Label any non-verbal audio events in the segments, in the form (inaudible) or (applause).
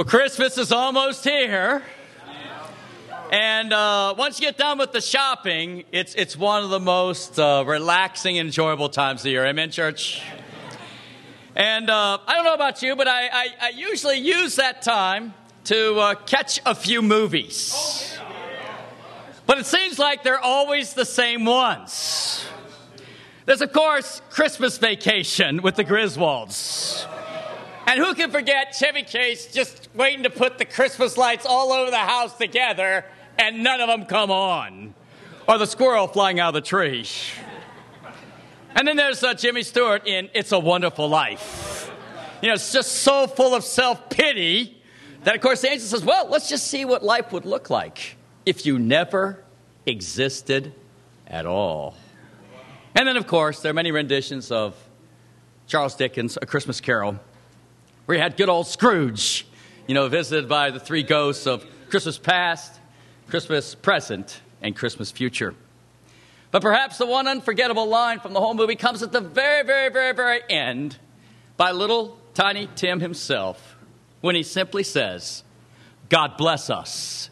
Well, Christmas is almost here. And uh, once you get done with the shopping, it's, it's one of the most uh, relaxing enjoyable times of the year. Amen, church? And uh, I don't know about you, but I, I, I usually use that time to uh, catch a few movies. But it seems like they're always the same ones. There's, of course, Christmas Vacation with the Griswolds. And who can forget Chevy Chase just waiting to put the Christmas lights all over the house together and none of them come on? Or the squirrel flying out of the tree. And then there's uh, Jimmy Stewart in It's a Wonderful Life. You know, it's just so full of self pity that, of course, the angel says, Well, let's just see what life would look like if you never existed at all. And then, of course, there are many renditions of Charles Dickens' A Christmas Carol, where you had good old Scrooge, you know, visited by the three ghosts of Christmas past, Christmas present, and Christmas future. But perhaps the one unforgettable line from the whole movie comes at the very, very, very, very end by little tiny Tim himself when he simply says, God bless us,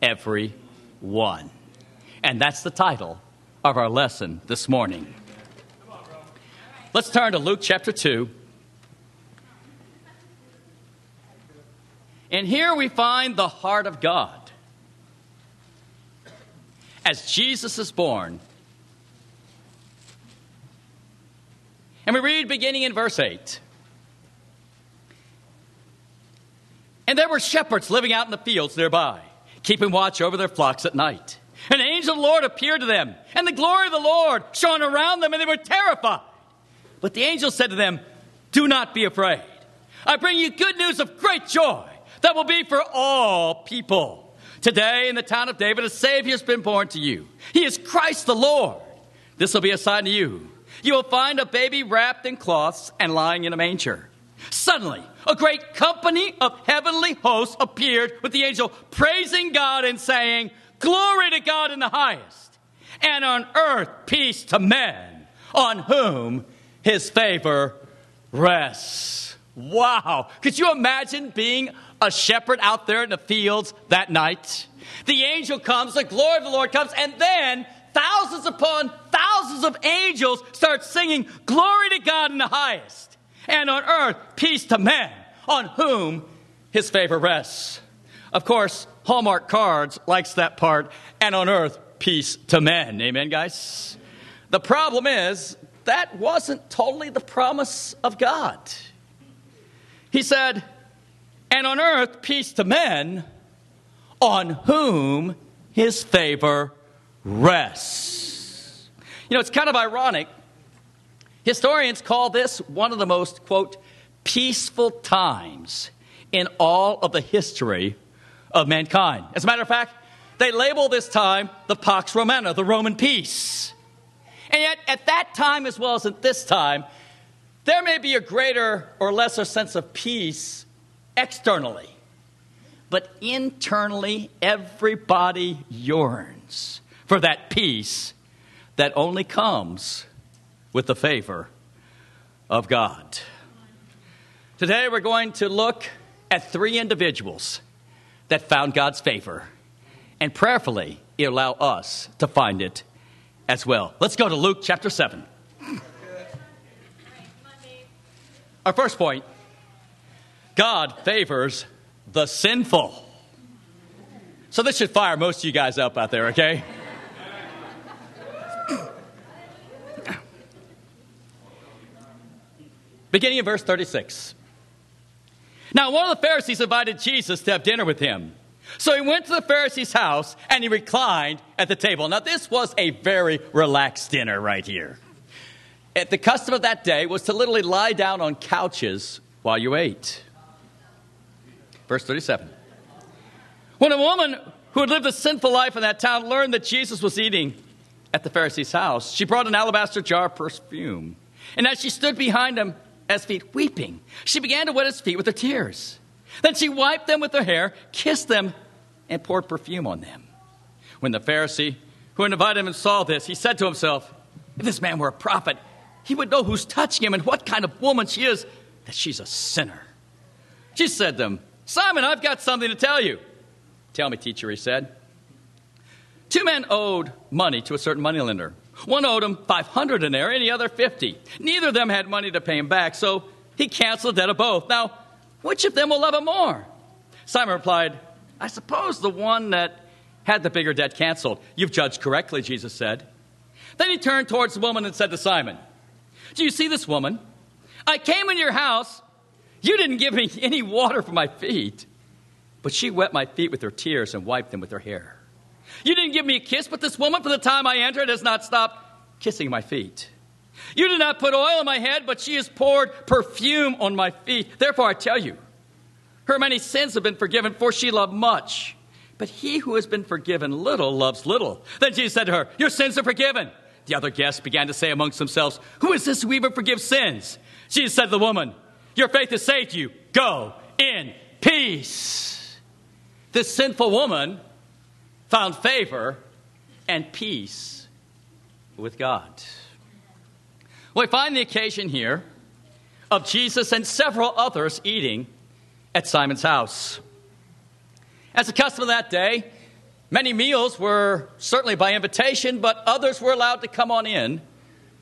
every one. And that's the title of our lesson this morning. Let's turn to Luke chapter 2. And here we find the heart of God. As Jesus is born, And we read beginning in verse 8. And there were shepherds living out in the fields nearby, keeping watch over their flocks at night. An angel of the Lord appeared to them, and the glory of the Lord shone around them, and they were terrified. But the angel said to them, Do not be afraid. I bring you good news of great joy that will be for all people. Today, in the town of David, a Savior has been born to you. He is Christ the Lord. This will be a sign to you. You will find a baby wrapped in cloths and lying in a manger. Suddenly, a great company of heavenly hosts appeared with the angel, praising God and saying, Glory to God in the highest, and on earth peace to men on whom his favor rests. Wow. Could you imagine being a shepherd out there in the fields that night? The angel comes, the glory of the Lord comes, and then thousands upon thousands of angels start singing, Glory to God in the highest, and on earth, peace to men on whom his favor rests. Of course, Hallmark Cards likes that part, and on earth, peace to men. Amen, guys? The problem is, that wasn't totally the promise of God. He said, and on earth, peace to men on whom his favor rests. You know, it's kind of ironic. Historians call this one of the most, quote, peaceful times in all of the history of mankind. As a matter of fact, they label this time the Pax Romana, the Roman peace. And yet, at that time as well as at this time, there may be a greater or lesser sense of peace externally. But internally, everybody yearns for that peace that only comes with the favor of God. Today we're going to look at three individuals that found God's favor, and prayerfully allow us to find it as well. Let's go to Luke chapter 7. Our first point God favors the sinful. So this should fire most of you guys up out there, okay? (coughs) Beginning in verse 36. Now, one of the Pharisees invited Jesus to have dinner with him. So he went to the Pharisee's house and he reclined at the table. Now, this was a very relaxed dinner right here. At the custom of that day was to literally lie down on couches while you ate. Verse 37. When a woman who had lived a sinful life in that town learned that Jesus was eating at the Pharisee's house, she brought an alabaster jar of perfume. And as she stood behind him, his feet, weeping. She began to wet his feet with her tears. Then she wiped them with her hair, kissed them, and poured perfume on them. When the Pharisee who had invited him saw this, he said to himself, If this man were a prophet, he would know who's touching him and what kind of woman she is, that she's a sinner. She said to him, Simon, I've got something to tell you. Tell me, teacher, he said. Two men owed money to a certain moneylender. One owed him 500 denarii and the other 50. Neither of them had money to pay him back, so he canceled the debt of both. Now, which of them will love him more? Simon replied, I suppose the one that had the bigger debt canceled. You've judged correctly, Jesus said. Then he turned towards the woman and said to Simon, Do you see this woman? I came in your house. You didn't give me (laughs) any water for my feet, but she wet my feet with her tears and wiped them with her hair. You didn't give me a kiss, but this woman, from the time I entered, has not stopped kissing my feet. You did not put oil on my head, but she has poured perfume on my feet. Therefore, I tell you, her many sins have been forgiven, for she loved much. But he who has been forgiven little loves little. Then Jesus said to her, Your sins are forgiven. The other guests began to say amongst themselves, Who is this who even forgives sins? Jesus said to the woman, Your faith has saved you. Go in peace. This sinful woman found favor and peace with God. We find the occasion here of Jesus and several others eating at Simon's house. As a custom of that day, many meals were certainly by invitation, but others were allowed to come on in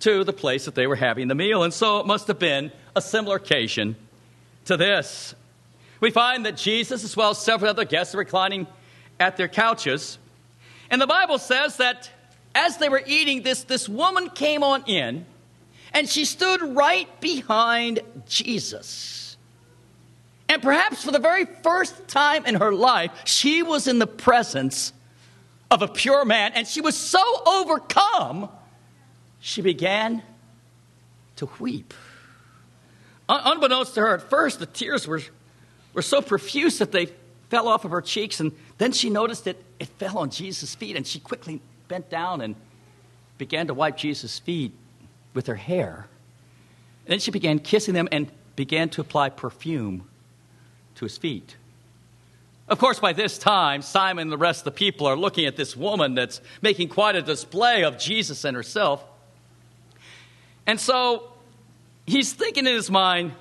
to the place that they were having the meal. And so it must have been a similar occasion to this. We find that Jesus, as well as several other guests, are reclining at their couches. And the Bible says that as they were eating this, this woman came on in and she stood right behind Jesus. And perhaps for the very first time in her life, she was in the presence of a pure man, and she was so overcome, she began to weep. Unbeknownst to her, at first, the tears were, were so profuse that they fell off of her cheeks, and then she noticed that it fell on Jesus' feet, and she quickly bent down and began to wipe Jesus' feet with her hair. And then she began kissing them and began to apply perfume to his feet. Of course, by this time, Simon and the rest of the people are looking at this woman that's making quite a display of Jesus and herself. And so he's thinking in his mind,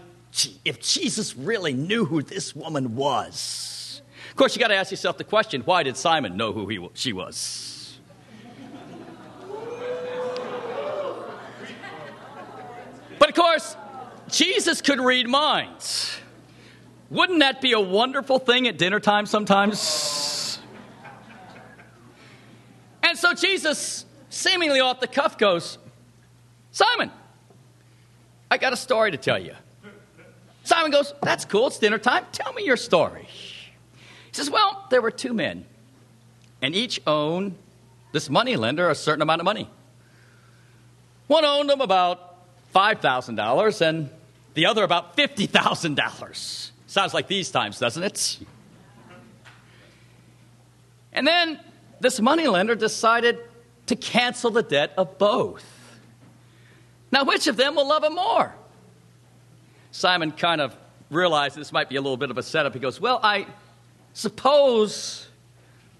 if Jesus really knew who this woman was. Of course, you got to ask yourself the question why did Simon know who he, she was? But of course, Jesus could read minds. Wouldn't that be a wonderful thing at dinner time sometimes? And so Jesus, seemingly off the cuff, goes, Simon, I got a story to tell you. Simon goes, That's cool, it's dinner time. Tell me your story. He says, Well, there were two men, and each owned this money lender a certain amount of money. One owned him about $5,000 and the other about $50,000. Sounds like these times, doesn't it? And then this moneylender decided to cancel the debt of both. Now, which of them will love him more? Simon kind of realized this might be a little bit of a setup. He goes, Well, I suppose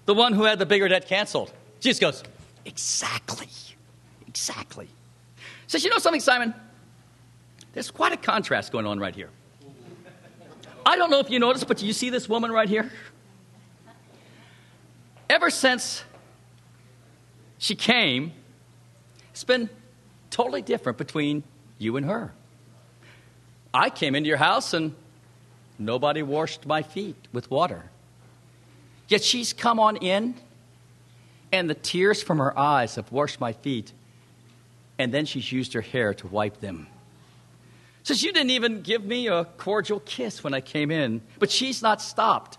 the one who had the bigger debt canceled. Jesus goes, Exactly. Exactly. Says, You know something, Simon? There's quite a contrast going on right here. I don't know if you noticed, but do you see this woman right here? Ever since she came, it's been totally different between you and her. I came into your house and nobody washed my feet with water. Yet she's come on in, and the tears from her eyes have washed my feet, and then she's used her hair to wipe them. Says, You didn't even give me a cordial kiss when I came in, but she's not stopped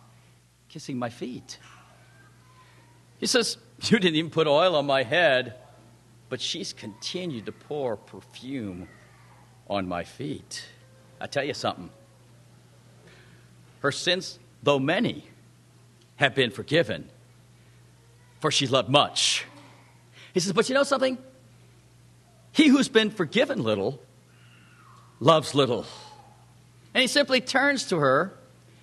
kissing my feet. He says, You didn't even put oil on my head, but she's continued to pour perfume on my feet. I tell you something. Her sins, though many, have been forgiven, for she loved much. He says, But you know something? He who's been forgiven little loves little. And he simply turns to her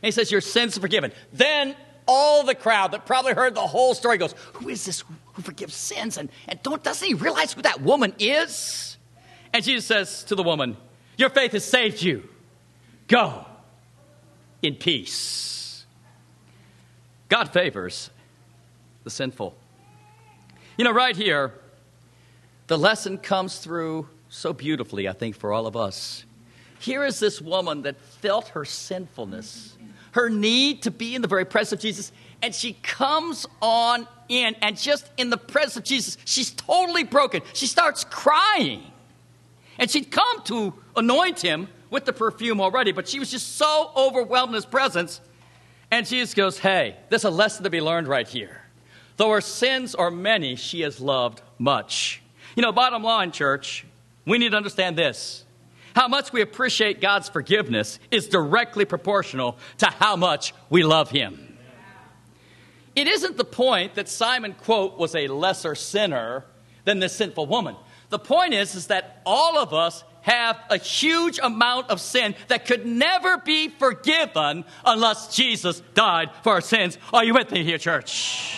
and he says, Your sins are forgiven. Then all the crowd that probably heard the whole story goes, Who is this who forgives sins? And, and don't, doesn't he realize who that woman is? And Jesus says to the woman, Your faith has saved you. Go in peace. God favors the sinful. You know, right here, the lesson comes through so beautifully, I think, for all of us. Here is this woman that felt her sinfulness, her need to be in the very presence of Jesus, and she comes on in, and just in the presence of Jesus, she's totally broken. She starts crying. And she'd come to anoint him with the perfume already, but she was just so overwhelmed in his presence. And Jesus goes, Hey, there's a lesson to be learned right here. Though her sins are many, she has loved much. You know, bottom line, church, we need to understand this. How much we appreciate God's forgiveness is directly proportional to how much we love Him. It isn't the point that Simon, quote, was a lesser sinner than this sinful woman. The point is, is that all of us have a huge amount of sin that could never be forgiven unless Jesus died for our sins. Are you with me here, church?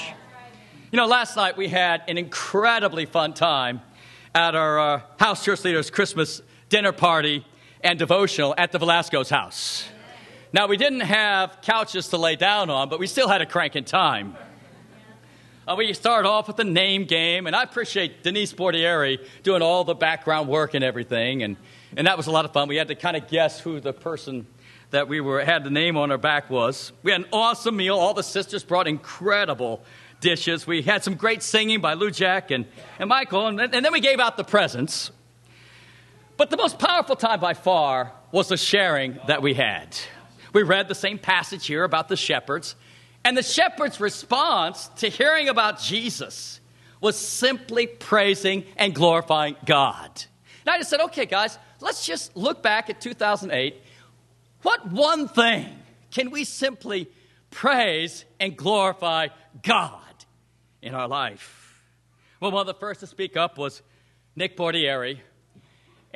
You know, last night we had an incredibly fun time at our uh, house church leaders' Christmas dinner party and devotional at the Velasco's house. Now, we didn't have couches to lay down on, but we still had a cranking time. Uh, we started off with the name game, and I appreciate Denise Bordieri doing all the background work and everything, and, and that was a lot of fun. We had to kind of guess who the person that we were, had the name on our back was. We had an awesome meal. All the sisters brought incredible dishes. We had some great singing by Lou Jack and, and Michael, and, and then we gave out the presents. But the most powerful time by far was the sharing that we had. We read the same passage here about the shepherds, and the shepherd's response to hearing about Jesus was simply praising and glorifying God. And I just said, okay, guys, let's just look back at 2008. What one thing can we simply praise and glorify God in our life? Well, one of the first to speak up was Nick Bordieri.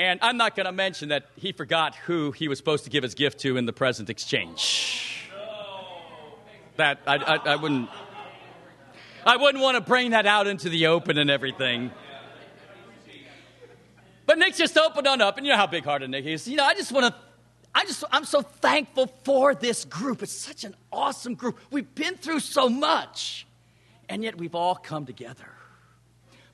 And I'm not going to mention that he forgot who he was supposed to give his gift to in the present exchange that I, I, I wouldn't. I wouldn't want to bring that out into the open and everything. But Nick just opened on up, and you know how big hearted Nick is. You know, I just want to, I just, I'm so thankful for this group. It's such an awesome group. We've been through so much, and yet we've all come together.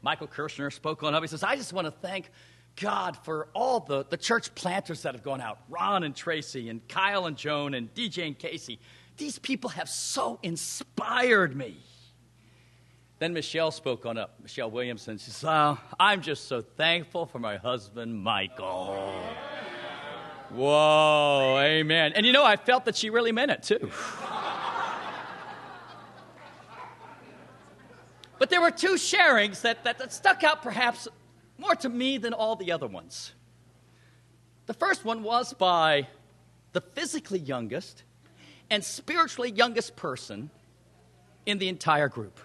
Michael Kirshner spoke on up. He says, I just want to thank God for all the, the church planters that have gone out Ron and Tracy, and Kyle and Joan, and DJ and Casey. These people have so inspired me. Then Michelle spoke on up, Michelle Williamson. She said, oh, I'm just so thankful for my husband, Michael. Whoa, amen. And you know, I felt that she really meant it too. but there were two sharings that, that, that stuck out perhaps more to me than all the other ones. The first one was by the physically youngest and spiritually youngest person in the entire group.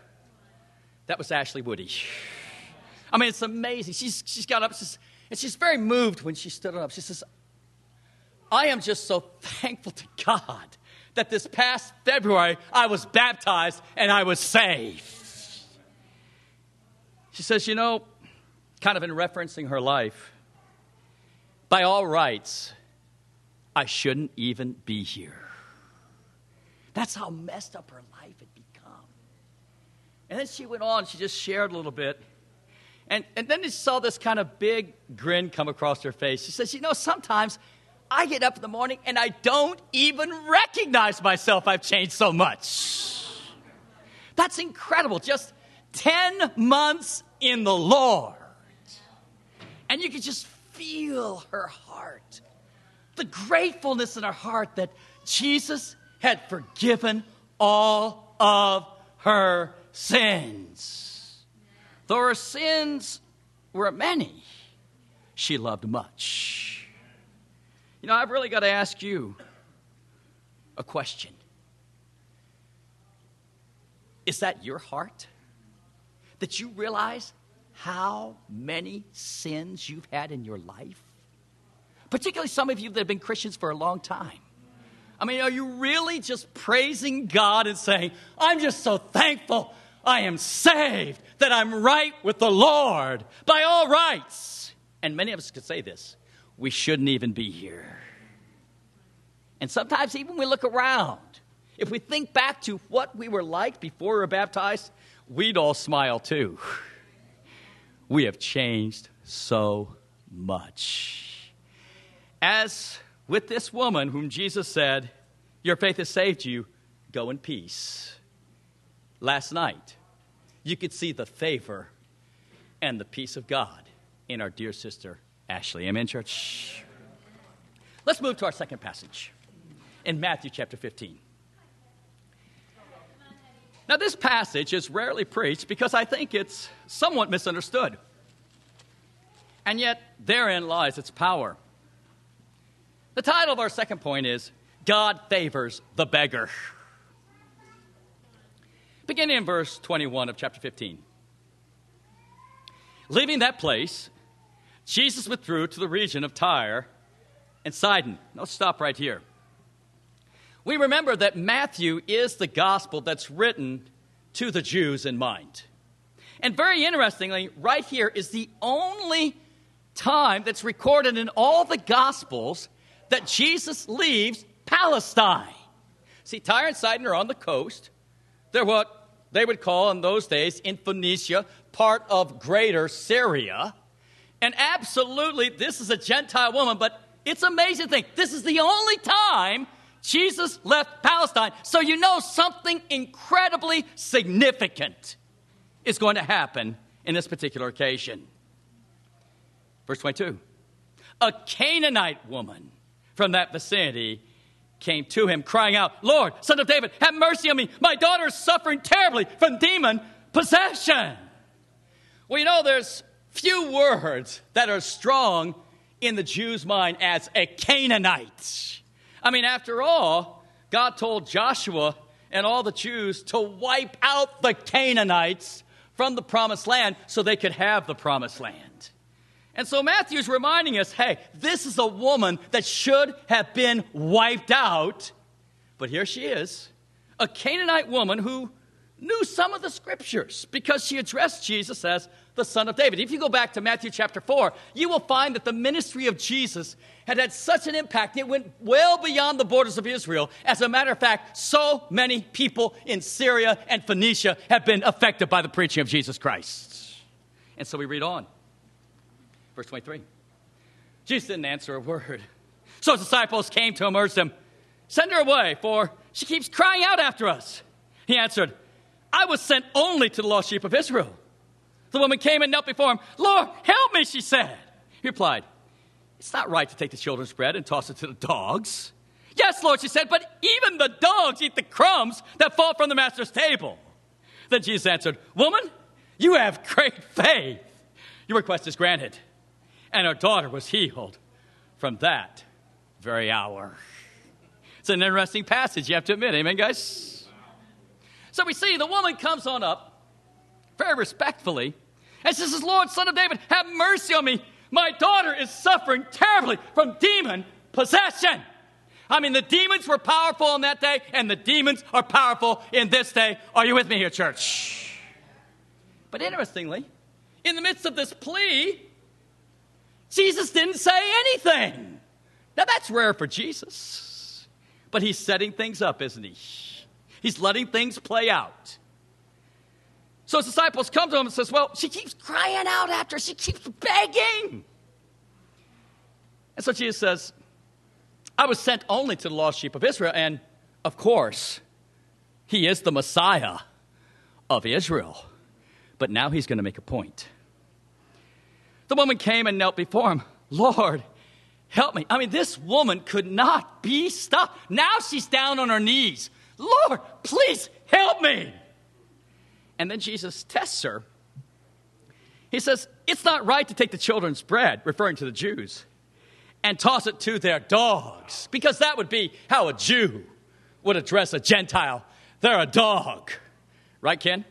That was Ashley Woody. I mean, it's amazing. She's, she's got up, she's, and she's very moved when she stood up. She says, I am just so thankful to God that this past February I was baptized and I was saved. She says, You know, kind of in referencing her life, by all rights, I shouldn't even be here. That's how messed up her life had become. And then she went on, she just shared a little bit. And, and then she saw this kind of big grin come across her face. She says, You know, sometimes I get up in the morning and I don't even recognize myself. I've changed so much. That's incredible. Just 10 months in the Lord. And you could just feel her heart, the gratefulness in her heart that Jesus had forgiven all of her sins. Though her sins were many, she loved much. You know, I've really got to ask you a question. Is that your heart? That you realize how many sins you've had in your life? Particularly some of you that have been Christians for a long time. I mean, are you really just praising God and saying, I'm just so thankful I am saved, that I'm right with the Lord by all rights? And many of us could say this we shouldn't even be here. And sometimes, even we look around if we think back to what we were like before we were baptized, we'd all smile too. (laughs) We have changed so much. As with this woman whom Jesus said, Your faith has saved you, go in peace. Last night, you could see the favor and the peace of God in our dear sister Ashley. Amen, church? Let's move to our second passage in Matthew chapter 15. Now, this passage is rarely preached because I think it's somewhat misunderstood. And yet, therein lies its power. The title of our second point is God Favors the Beggar. Beginning in verse 21 of chapter 15. Leaving that place, Jesus withdrew to the region of Tyre and Sidon. Let's stop right here. We remember that Matthew is the gospel that's written to the Jews in mind. And very interestingly, right here is the only time that's recorded in all the gospels that Jesus leaves Palestine. See, Tyre and Sidon are on the coast. They're what they would call in those days in Phoenicia, part of greater Syria. And absolutely, this is a Gentile woman, but it's amazing thing. This is the only time Jesus left Palestine. So you know something incredibly significant is going to happen in this particular occasion. Verse 22 A Canaanite woman from that vicinity came to him, crying out, Lord, son of David, have mercy on me. My daughter is suffering terribly from demon possession. Well, you know, there's few words that are strong in the Jew's mind as a Canaanite. I mean, after all, God told Joshua and all the Jews to wipe out the Canaanites from the promised land so they could have the promised land. And so Matthew's reminding us hey, this is a woman that should have been wiped out, but here she is, a Canaanite woman who knew some of the scriptures because she addressed Jesus as the son of David. If you go back to Matthew chapter 4, you will find that the ministry of Jesus had had such an impact, it went well beyond the borders of Israel. As a matter of fact, so many people in Syria and Phoenicia have been affected by the preaching of Jesus Christ. And so we read on. Verse 23. Jesus didn't answer a word. So his disciples came to him, urged him, Send her away, for she keeps crying out after us. He answered, I was sent only to the lost sheep of Israel. The woman came and knelt before him. Lord, help me, she said. He replied, It's not right to take the children's bread and toss it to the dogs. Yes, Lord, she said, but even the dogs eat the crumbs that fall from the master's table. Then Jesus answered, Woman, you have great faith. Your request is granted. And her daughter was healed from that very hour. It's an interesting passage, you have to admit. Amen, guys? So we see the woman comes on up very respectfully and says, Lord, son of David, have mercy on me. My daughter is suffering terribly from demon possession. I mean, the demons were powerful in that day, and the demons are powerful in this day. Are you with me here, church? But interestingly, in the midst of this plea, Jesus didn't say anything. Now, that's rare for Jesus, but he's setting things up, isn't he? He's letting things play out. So his disciples come to him and says, Well, she keeps crying out after, she keeps begging. And so Jesus says, I was sent only to the lost sheep of Israel, and of course, he is the Messiah of Israel. But now he's going to make a point. The woman came and knelt before him. Lord, help me. I mean, this woman could not be stopped. Now she's down on her knees. Lord, please help me. And then Jesus tests her. He says, It's not right to take the children's bread, referring to the Jews, and toss it to their dogs, because that would be how a Jew would address a Gentile. They're a dog. Right, Ken?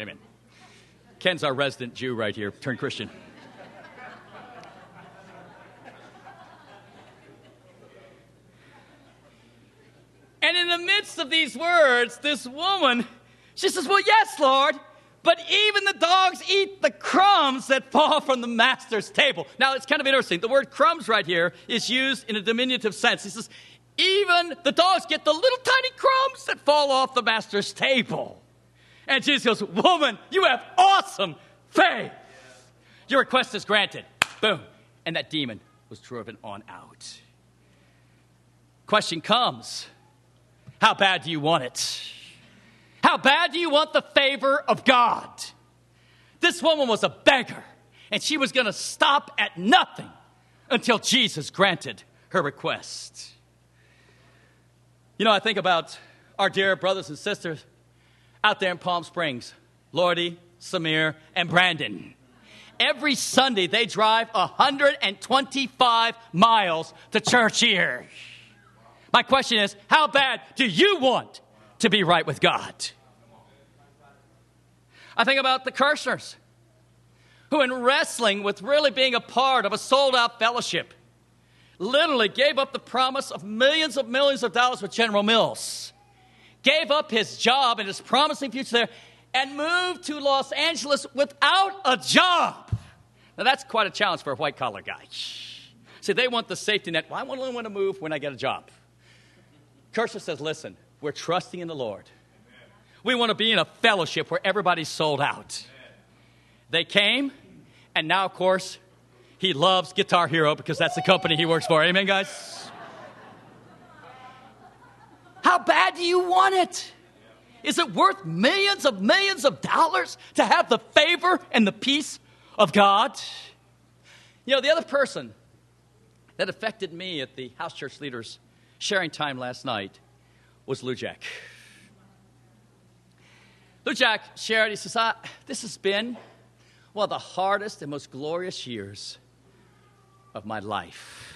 Amen. Ken's our resident Jew right here, turned Christian. And in the midst of these words, this woman she says, Well, yes, Lord, but even the dogs eat the crumbs that fall from the master's table. Now, it's kind of interesting. The word crumbs right here is used in a diminutive sense. He says, Even the dogs get the little tiny crumbs that fall off the master's table. And Jesus goes, Woman, you have awesome faith. Your request is granted. Boom. And that demon was driven on out. Question comes How bad do you want it? How bad do you want the favor of God? This woman was a beggar, and she was going to stop at nothing until Jesus granted her request. You know, I think about our dear brothers and sisters out there in Palm Springs Lordy, Samir, and Brandon. Every Sunday, they drive 125 miles to church here. My question is how bad do you want to be right with God? I think about the Kirschners, who, in wrestling with really being a part of a sold out fellowship, literally gave up the promise of millions of millions of dollars with General Mills, gave up his job and his promising future there, and moved to Los Angeles without a job. Now, that's quite a challenge for a white collar guy. See, they want the safety net. Well, I only want to move when I get a job. Kirschner says, listen, we're trusting in the Lord. We want to be in a fellowship where everybody's sold out. They came, and now, of course, he loves Guitar Hero because that's the company he works for. Amen, guys? How bad do you want it? Is it worth millions of millions of dollars to have the favor and the peace of God? You know, the other person that affected me at the house church leaders sharing time last night was. Lou Jack shared, he says, This has been one of the hardest and most glorious years of my life.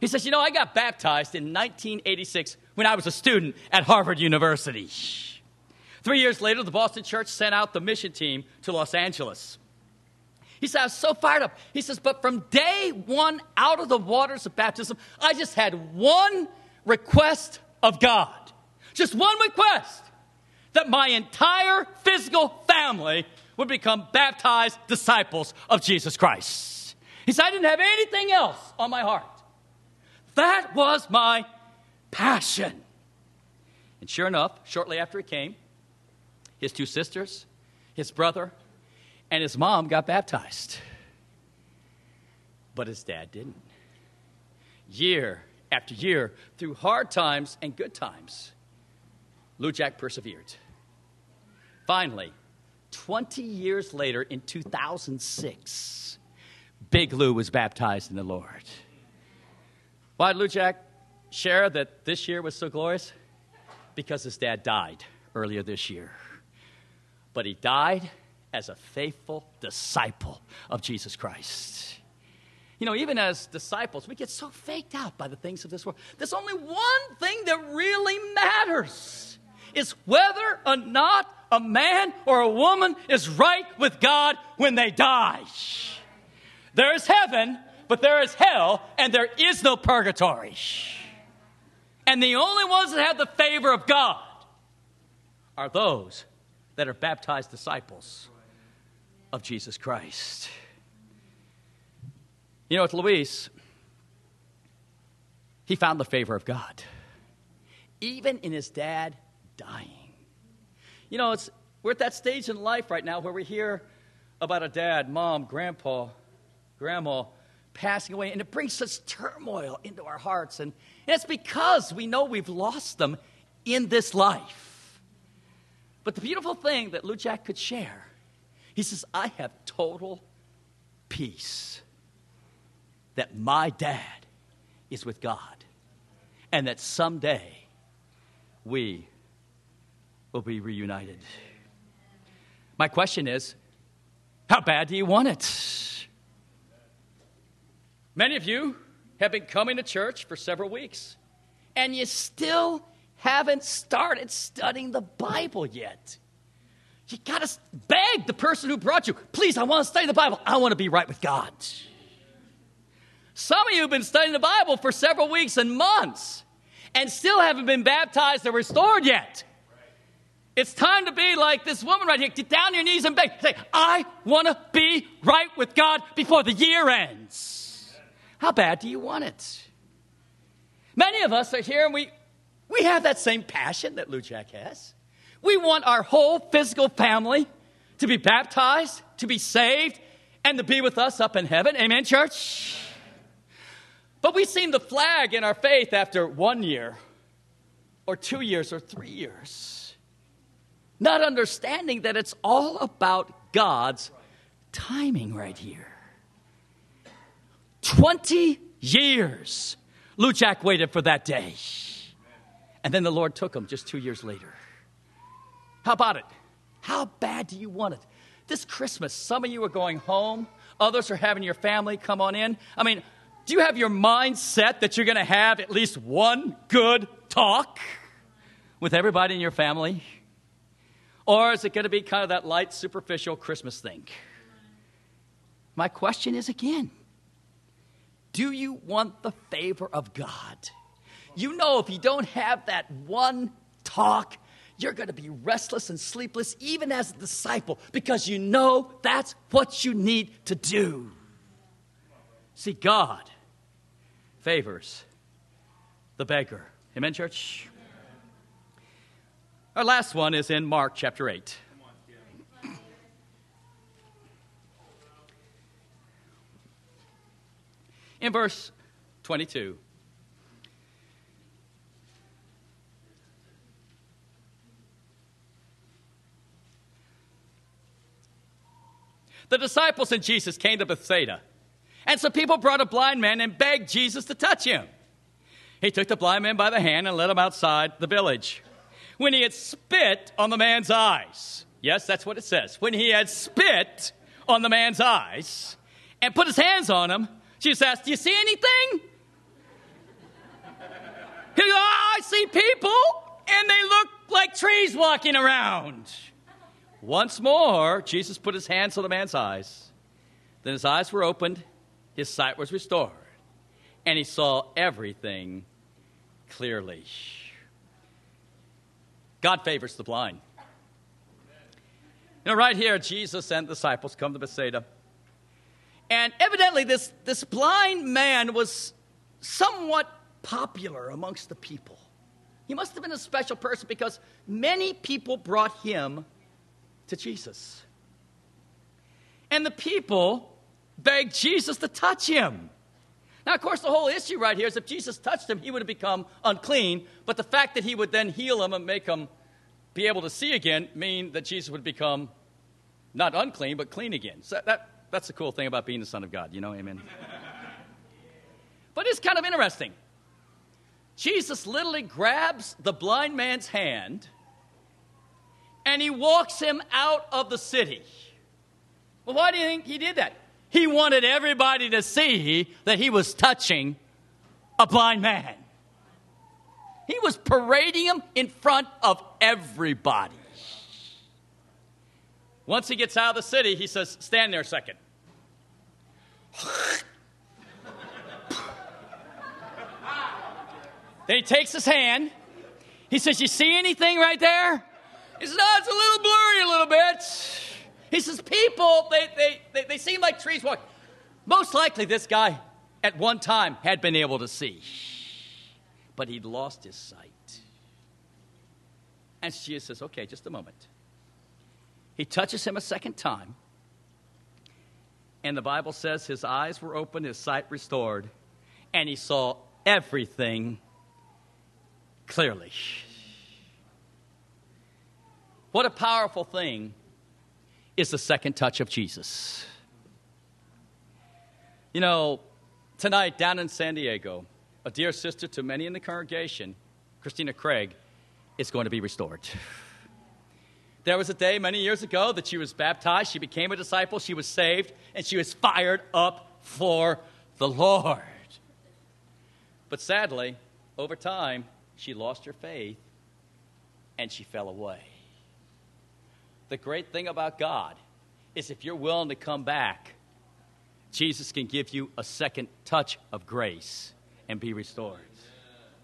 He says, You know, I got baptized in 1986 when I was a student at Harvard University. Three years later, the Boston church sent out the mission team to Los Angeles. He said, I was so fired up. He says, but from day one out of the waters of baptism, I just had one request of God. Just one request that my entire physical family would become baptized disciples of Jesus Christ. He said, I didn't have anything else on my heart. That was my passion. And sure enough, shortly after he came, his two sisters, his brother, and his mom got baptized. But his dad didn't. Year after year, through hard times and good times, Lou Jack persevered. Finally, 20 years later, in 2006, Big Lou was baptized in the Lord. Why did Lou Jack share that this year was so glorious? Because his dad died earlier this year. But he died as a faithful disciple of Jesus Christ. You know, even as disciples, we get so faked out by the things of this world. There's only one thing that really matters is whether or not a man or a woman is right with God when they die. There is heaven, but there is hell, and there is no purgatory. And the only ones that have the favor of God are those that are baptized disciples of Jesus Christ. You know, with Luis, he found the favor of God, even in his dad dying. You know, it's, we're at that stage in life right now where we hear about a dad, mom, grandpa, grandma passing away, and it brings such turmoil into our hearts. And, and it's because we know we've lost them in this life. But the beautiful thing that Lou Jack could share he says, I have total peace that my dad is with God and that someday we will be reunited. My question is how bad do you want it? Many of you have been coming to church for several weeks and you still haven't started studying the Bible yet. You got to beg the person who brought you, please, I want to study the Bible. I want to be right with God. Some of you have been studying the Bible for several weeks and months and still haven't been baptized or restored yet. It's time to be like this woman right here. Get down on your knees and beg. Say, I want to be right with God before the year ends. How bad do you want it? Many of us are here and we, we have that same passion that Lou Jack has. We want our whole physical family to be baptized, to be saved, and to be with us up in heaven. Amen, church? But we seem to flag in our faith after one year, or two years, or three years, not understanding that it's all about God's timing right here. 20 years, Lou Jack waited for that day. And then the Lord took him just two years later. How about it? How bad do you want it? This Christmas, some of you are going home, others are having your family come on in. I mean, do you have your mind set that you're going to have at least one good talk with everybody in your family? Or is it going to be kind of that light, superficial Christmas thing? My question is again do you want the favor of God? You know, if you don't have that one talk, you're going to be restless and sleepless, even as a disciple, because you know that's what you need to do. See, God favors the beggar. Amen, church? Our last one is in Mark chapter 8. In verse 22. The disciples and Jesus came to Bethsaida. And some people brought a blind man and begged Jesus to touch him. He took the blind man by the hand and led him outside the village. When he had spit on the man's eyes, yes, that's what it says. When he had spit on the man's eyes and put his hands on him, Jesus asked, Do you see anything? He goes, oh, I see people, and they look like trees walking around. Once more, Jesus put his hands on the man's eyes. Then his eyes were opened, his sight was restored, and he saw everything clearly. God favors the blind. You know, right here, Jesus and the disciples come to Bethsaida. And evidently, this, this blind man was somewhat popular amongst the people. He must have been a special person because many people brought him to Jesus. And the people begged Jesus to touch him. Now, of course, the whole issue right here is if Jesus touched him, he would have become unclean. But the fact that he would then heal him and make him be able to see again mean that Jesus would become not unclean, but clean again. So that, that's the cool thing about being the Son of God, you know, amen. (laughs) but it's kind of interesting. Jesus literally grabs the blind man's hand and he walks him out of the city. Well, why do you think he did that? He wanted everybody to see that he was touching a blind man. He was parading him in front of everybody. Once he gets out of the city, he says, Stand there a second. (laughs) then he takes his hand. He says, You see anything right there? He says, No, it's a little blurry a little bit. He says, People, they, they, they, they seem like trees walking. Most likely, this guy at one time had been able to see, but he'd lost his sight. And Jesus says, Okay, just a moment. He touches him a second time. And the Bible says his eyes were opened, his sight restored, and he saw everything clearly. What a powerful thing is the second touch of Jesus. You know, tonight down in San Diego, a dear sister to many in the congregation, Christina Craig, is going to be restored. (laughs) There was a day many years ago that she was baptized, she became a disciple, she was saved, and she was fired up for the Lord. But sadly, over time, she lost her faith and she fell away. The great thing about God is if you're willing to come back, Jesus can give you a second touch of grace and be restored.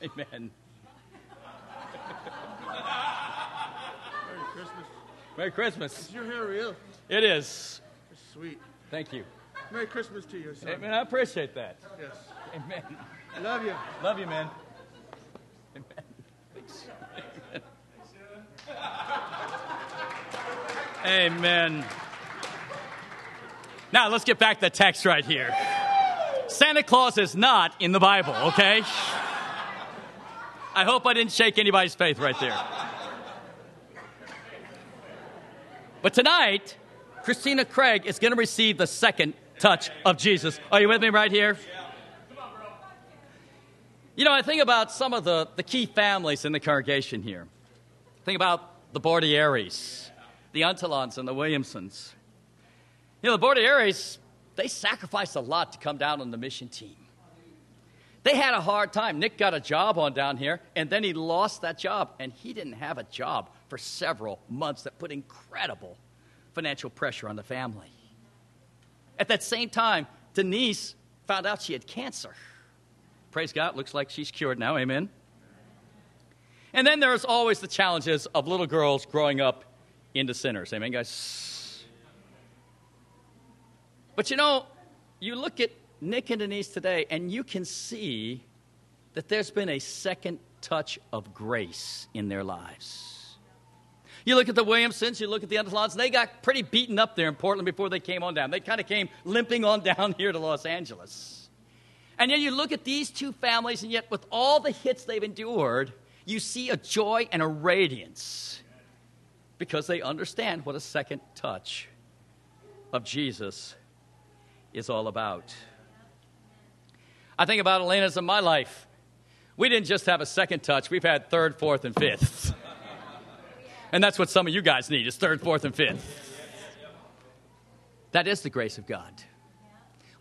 Amen. Merry Christmas. Merry Christmas. Is your hair real? It is. It's sweet. Thank you. Merry Christmas to you, son. Amen. I appreciate that. Yes. Amen. I love you. Love you, man. Amen. Now, let's get back to the text right here. Santa Claus is not in the Bible, okay? I hope I didn't shake anybody's faith right there. But tonight, Christina Craig is going to receive the second touch of Jesus. Are you with me right here? You know, I think about some of the, the key families in the congregation here. Think about the Bordieres, the Untalons, and the Williamsons. You know, the Bordieres, they sacrificed a lot to come down on the mission team. They had a hard time. Nick got a job on down here, and then he lost that job, and he didn't have a job for several months that put incredible financial pressure on the family. At that same time, Denise found out she had cancer. Praise God, looks like she's cured now, amen. And then there's always the challenges of little girls growing up into sinners, amen, guys? But you know, you look at Nick and Denise today, and you can see that there's been a second touch of grace in their lives. You look at the Williamsons, you look at the Underlons, they got pretty beaten up there in Portland before they came on down. They kind of came limping on (laughs) down here to Los Angeles. And yet you look at these two families, and yet with all the hits they've endured, you see a joy and a radiance because they understand what a second touch of Jesus is all about. I think about Elena's in my life. We didn't just have a second touch, we've had third, fourth, and fifth. (laughs) And that's what some of you guys need is third, fourth, and fifth. That is the grace of God.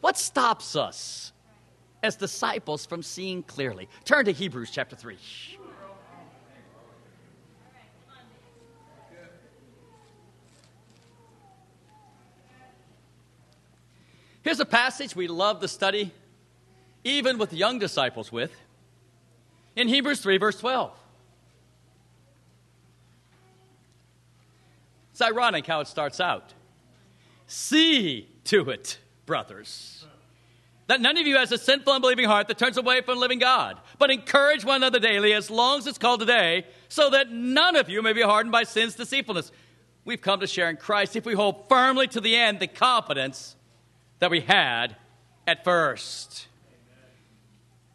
What stops us as disciples from seeing clearly? Turn to Hebrews chapter 3. Here's a passage we love to study even with young disciples with, in Hebrews 3, verse 12. It's ironic how it starts out. See to it, brothers, that none of you has a sinful, unbelieving heart that turns away from living God, but encourage one another daily as long as it's called today, so that none of you may be hardened by sin's deceitfulness. We've come to share in Christ if we hold firmly to the end the confidence that we had at first.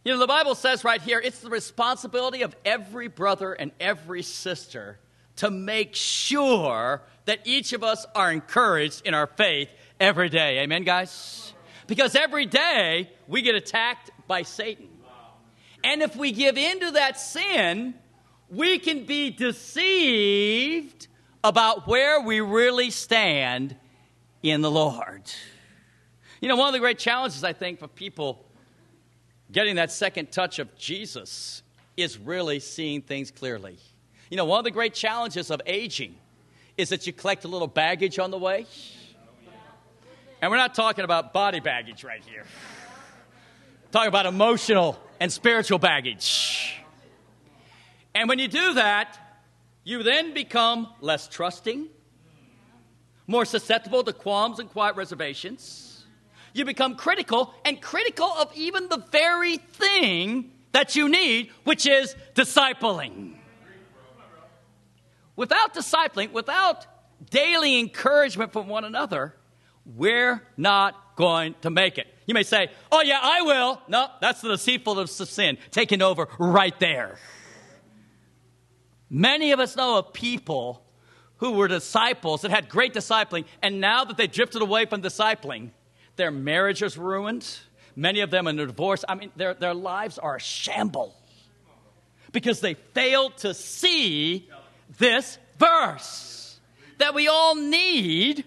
You know, the Bible says right here it's the responsibility of every brother and every sister to make sure that each of us are encouraged in our faith every day. Amen, guys? Because every day we get attacked by Satan. And if we give in to that sin, we can be deceived about where we really stand in the Lord. You know, one of the great challenges, I think, for people getting that second touch of Jesus is really seeing things clearly. You know, one of the great challenges of aging is that you collect a little baggage on the way. And we're not talking about body baggage right here. We're talking about emotional and spiritual baggage. And when you do that, you then become less trusting, more susceptible to qualms and quiet reservations you become critical and critical of even the very thing that you need, which is discipling. Without discipling, without daily encouragement from one another, we're not going to make it. You may say, Oh, yeah, I will. No, that's the deceitfulness of sin taking over right there. Many of us know of people who were disciples that had great discipling, and now that they drifted away from discipling, their marriage is ruined. Many of them in a divorce. I mean, their, their lives are a shamble because they failed to see this verse that we all need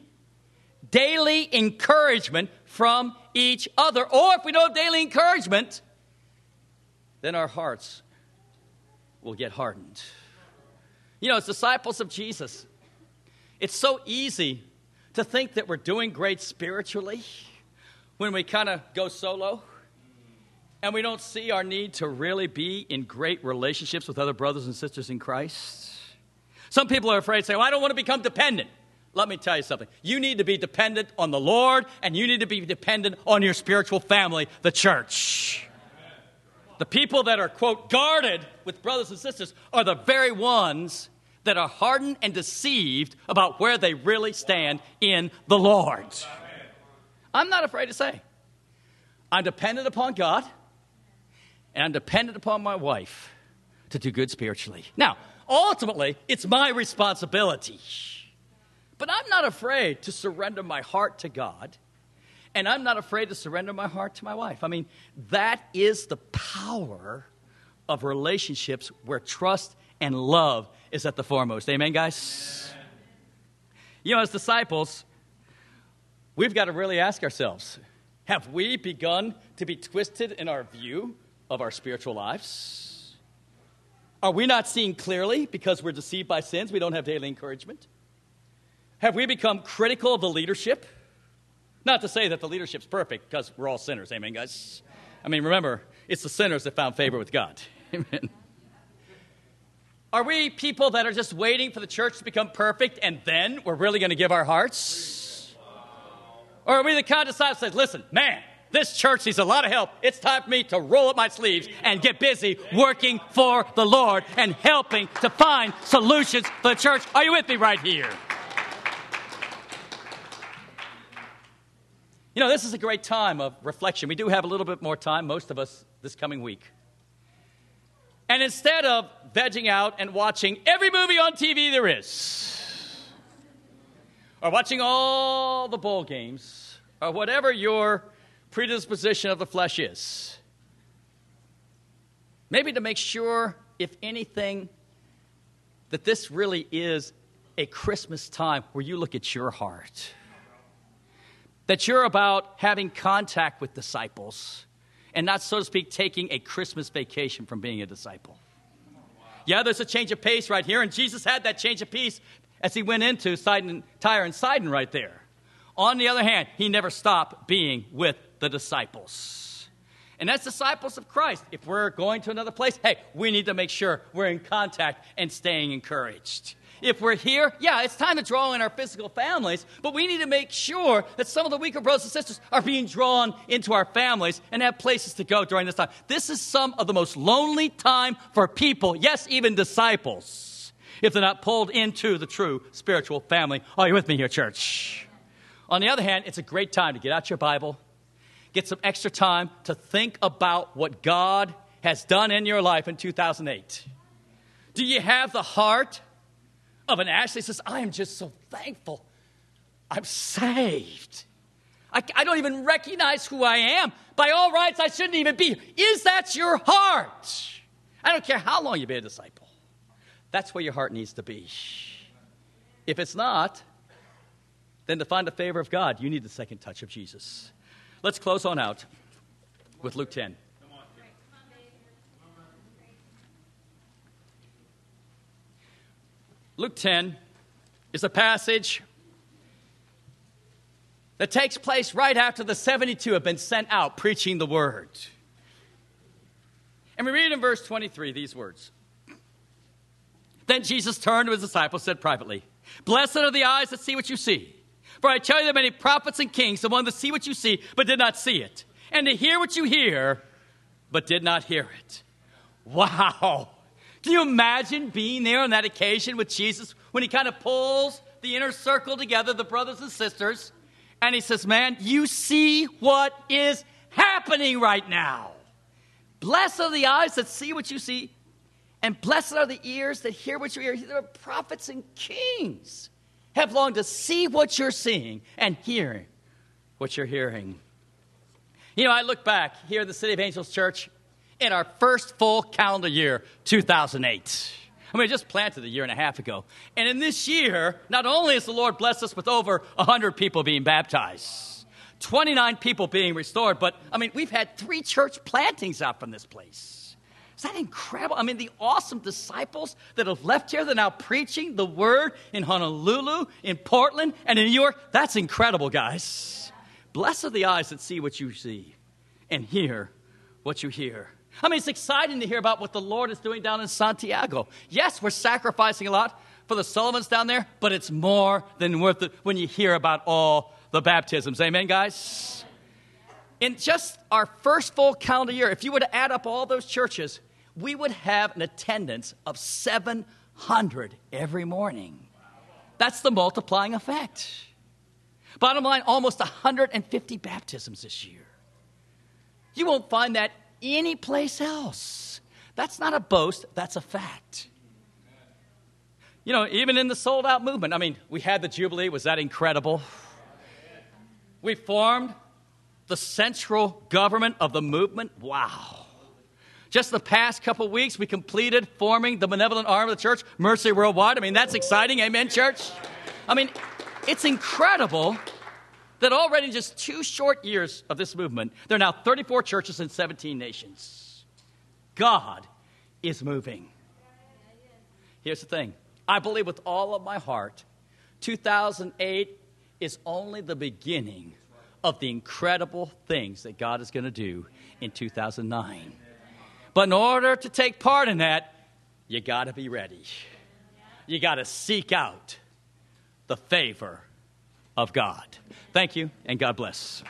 daily encouragement from each other. Or if we don't have daily encouragement, then our hearts will get hardened. You know, as disciples of Jesus, it's so easy to think that we're doing great spiritually when we kind of go solo and we don't see our need to really be in great relationships with other brothers and sisters in Christ. Some people are afraid to say, Well, I don't want to become dependent. Let me tell you something. You need to be dependent on the Lord, and you need to be dependent on your spiritual family, the church. The people that are, quote, guarded with brothers and sisters are the very ones that are hardened and deceived about where they really stand in the Lord. I'm not afraid to say. I'm dependent upon God, and I'm dependent upon my wife to do good spiritually. Now, ultimately, it's my responsibility. But I'm not afraid to surrender my heart to God, and I'm not afraid to surrender my heart to my wife. I mean, that is the power of relationships where trust and love is at the foremost. Amen, guys? You know, as disciples, we've got to really ask ourselves have we begun to be twisted in our view of our spiritual lives? Are we not seeing clearly because we're deceived by sins? We don't have daily encouragement? Have we become critical of the leadership? Not to say that the leadership's perfect because we're all sinners. Amen, guys? I mean, remember, it's the sinners that found favor with God. (laughs) Amen. Are we people that are just waiting for the church to become perfect and then we're really going to give our hearts? Or are we the kind of disciples that says, listen, man, this church needs a lot of help. It's time for me to roll up my sleeves and get busy working for the Lord and helping to find solutions for the church. Are you with me right here? You know, this is a great time of reflection. We do have a little bit more time, most of us, this coming week. And instead of vegging out and watching every movie on TV there is, or watching all the bowl games, or whatever your predisposition of the flesh is, maybe to make sure, if anything, that this really is a Christmas time where you look at your heart that you're about having contact with disciples and not, so to speak, taking a Christmas vacation from being a disciple. Yeah, there's a change of pace right here, and Jesus had that change of pace as he went into Sidon, Tyre and Sidon right there. On the other hand, he never stopped being with the disciples. And as disciples of Christ, if we're going to another place, hey, we need to make sure we're in contact and staying encouraged if we're here, yeah, it's time to draw in our physical families, but we need to make sure that some of the weaker brothers and sisters are being drawn into our families and have places to go during this time. This is some of the most lonely time for people, yes, even disciples, if they're not pulled into the true spiritual family. Are you with me here, church? On the other hand, it's a great time to get out your Bible, get some extra time to think about what God has done in your life in 2008. Do you have the heart of an Ashley says, I am just so thankful. I'm saved. I, I, don't even recognize who I am. By all rights, I shouldn't even be. Is that your heart? I don't care how long you've been a disciple. That's where your heart needs to be. If it's not, then to find the favor of God, you need the second touch of Jesus. Let's close on out with Luke 10. Luke 10 is a passage that takes place right after the 72 have been sent out preaching the word. And we read in verse 23 these words Then Jesus turned to his disciples and said privately, Blessed are the eyes that see what you see. For I tell you that many prophets and kings, the one to see what you see, but did not see it, and to hear what you hear, but did not hear it. Wow. Can you imagine being there on that occasion with Jesus when he kind of pulls the inner circle together, the brothers and sisters, and he says, Man, you see what is happening right now. Blessed are the eyes that see what you see, and blessed are the ears that hear what you hear. There are prophets and kings have longed to see what you're seeing and hearing what you're hearing. You know, I look back here at the City of Angels Church, in our first full calendar year, 2008. I mean, just planted a year and a half ago. And in this year, not only has the Lord blessed us with over 100 people being baptized, 29 people being restored, but I mean, we've had three church plantings out from this place. Is that incredible? I mean, the awesome disciples that have left here, they're now preaching the word in Honolulu, in Portland, and in New York. That's incredible, guys. Blessed are the eyes that see what you see and hear what you hear. I mean, it's exciting to hear about what the Lord is doing down in Santiago. Yes, we're sacrificing a lot for the Sullivans down there, but it's more than worth it when you hear about all the baptisms. Amen, guys? In just our first full calendar year, if you were to add up all those churches, we would have an attendance of 700 every morning. That's the multiplying effect. Bottom line, almost 150 baptisms this year. You won't find that anyplace else. That's not a boast, that's a fact. You know, even in the sold out movement, I mean, we had the Jubilee. Was that incredible? We formed the central government of the movement. Wow. Just the past couple weeks, we completed forming the benevolent arm of the church, Mercy Worldwide. I mean, that's exciting. Amen, church? I mean, it's incredible that already in just two short years of this movement, there are now 34 churches in 17 nations. God is moving. Here's the thing I believe with all of my heart, 2008 is only the beginning of the incredible things that God is going to do in 2009. But in order to take part in that, you got to be ready. You got to seek out the favor of God. Thank you, and God bless.